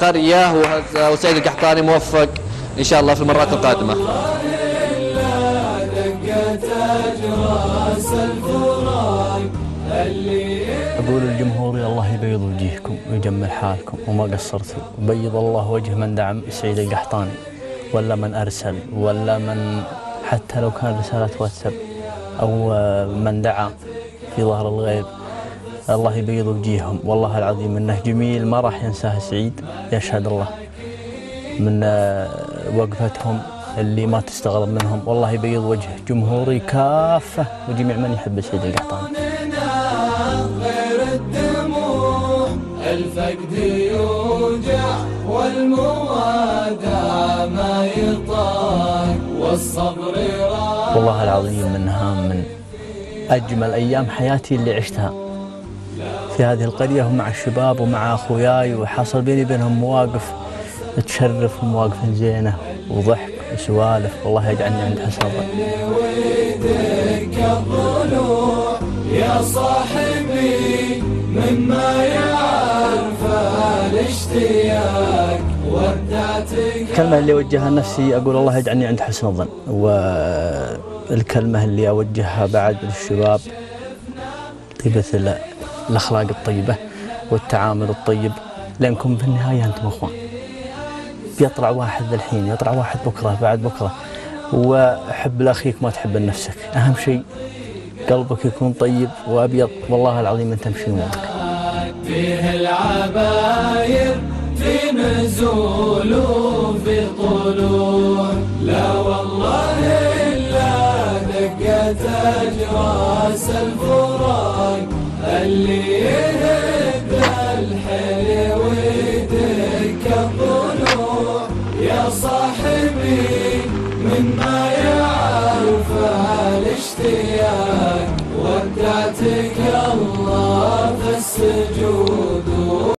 قرية وسيد القحطاني موفق إن شاء الله في المرات القادمة. أقول الجمهوري الله يبيض وجيهكم ويجمل حالكم وما قصرتوا وبيض الله وجه من دعم سعيد القحطاني. ولا من أرسل ولا من حتى لو كان رسالة واتساب أو من دعا في ظهر الغيب. الله يبيض وجيههم. والله العظيم إنه جميل ما راح ينساه سعيد. يشهد الله من وقفتهم اللي ما تستغرب منهم. والله يبيض وجه جمهوري كافة وجميع من يحب سعيد القحطاني. الفقد يوجع والموادع ما يطاق والصبر والله العظيم إنها من أجمل أيام حياتي اللي عشتها. في هذه القرية ومع الشباب ومع أخوياي وحصل بيني وبينهم مواقف تشرف ومواقف زينة وضحك وسوالف. والله يجعلني عند حسن الظن يا صاحبي مما يعرف الاشتياق الكلمة اللي أوجهها لنفسي أقول الله يجعلني عند حسن الظن. والكلمة اللي أوجهها بعد للشباب طيبة ال- الأخلاق الطيبة والتعامل الطيب. لأنكم في النهاية أنتم أخوان. بيطلع واحد الحين يطلع واحد بكرة بعد بكرة. وحب لأخيك ما تحب لنفسك. أهم شيء قلبك يكون طيب وأبيض. والله العظيم أنت تمشي نورك فيه العباير في نزول وفي طلوع. لا والله إلا دقت أجراس الفراق. اللي يهد ويدك الضلوع يا صاحبي مما يعرف الاشتياق ودعتك الله في السجود.